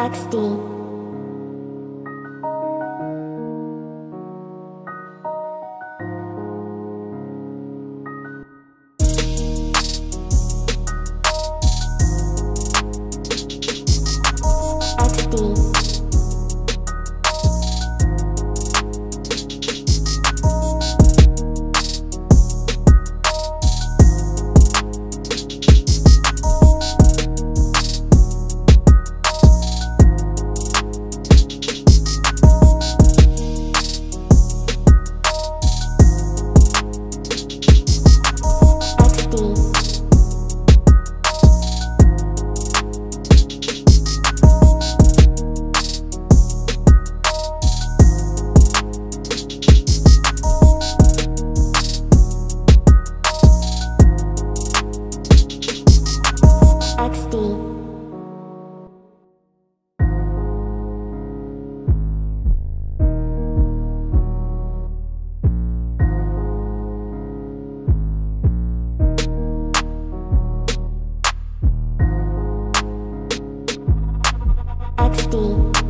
XD. XD. XD. XD.